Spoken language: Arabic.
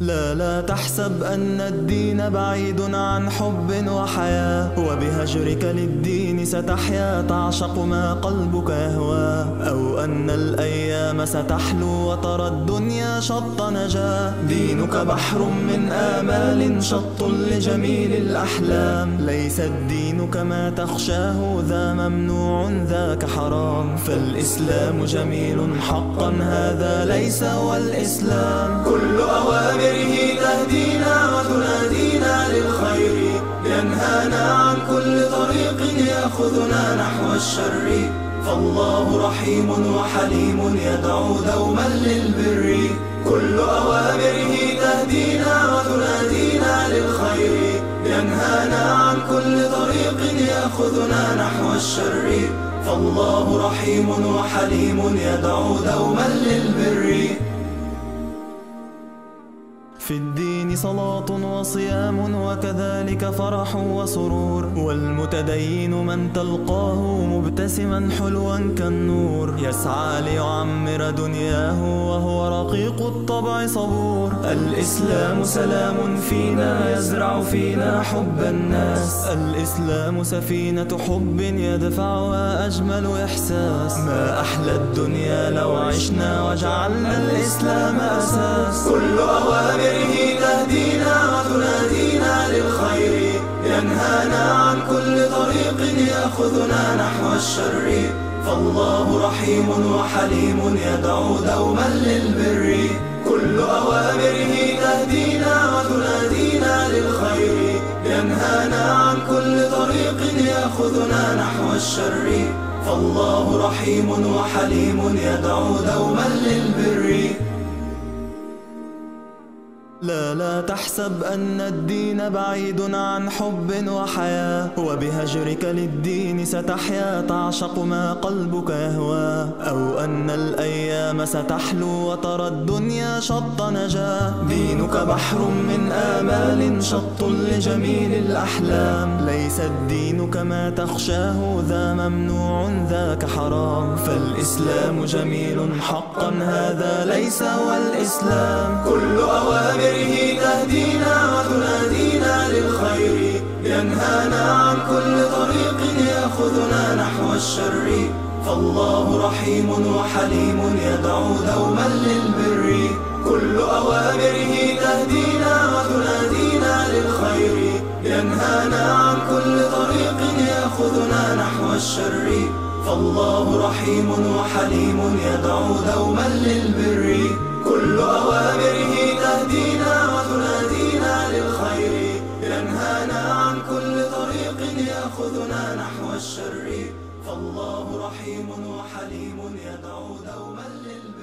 لا لا تحسب أن الدين بعيد عن حب وحياة وبهجرك للدين ستحيا تعشق ما قلبك يهوى أو أن الأيام ستحلو وترى الدنيا شط نجاة دينك بحر من آمال شط لجميل الأحلام. ليس الدين كما تخشاه ذا ممنوع ذاك حرام. فالإسلام جميل حقا هذا ليس هو الإسلام كل أوامر خيره تهدينا وتنادينا للخير. ينهانا عن كل طريق يأخذنا نحو الشر. فالله رحيم وحليم يدعو دوما للبر. كل أوامره تهدينا وتنادينا للخير. ينهانا عن كل طريق يأخذنا نحو الشر. فالله رحيم وحليم يدعو دوما للبر. في الدين صلاة وصيام وكذلك فرح وسرور. والمتدين من تلقاه مبتسما حلوا كالنور. يسعى ليعمر دنياه وهو رقيق الطبع صبور. الإسلام سلام فينا يزرع فينا حب الناس. الإسلام سفينة حب يدفعها أجمل إحساس. ما أحلى الدنيا لو عشنا وجعلنا الإسلام أساس. كل أوامر بنوره تهدينا وتنادينا للخير. ينهانا عن كل طريق يأخذنا نحو الشر. فالله رحيم وحليم يدعو دوما للبر. كل أوامره تهدينا وتنادينا للخير. ينهانا عن كل طريق يأخذنا نحو الشر. فالله رحيم وحليم يدعو دوما للبر. لا لا تحسب أن الدين بعيد عن حب وحياة. وبهجرك للدين ستحيا تعشق ما قلبك يهوى. أو أن الأيام ستحلو وترى الدنيا شط نجاة دينك بحر من آمال شط لجميل الأحلام. ليس الدين كما تخشاه ذا ممنوع ذاك حرام. فالإسلام جميل حقا هذا ليس هو الإسلام كل أوامر خيره تهدينا وتنادينا للخير. ينهانا عن كل طريق يأخذنا نحو الشر. فالله رحيم وحليم يدعو دوما للبر. كل أوامره تهدينا وتنادينا للخير. ينهانا عن كل طريق يأخذنا نحو الشر. فالله رحيم وحليم يدعو دوما للبر. كل أوامره يأخذنا نحو الشر. فالله رحيم وحليم يدعو دوما لله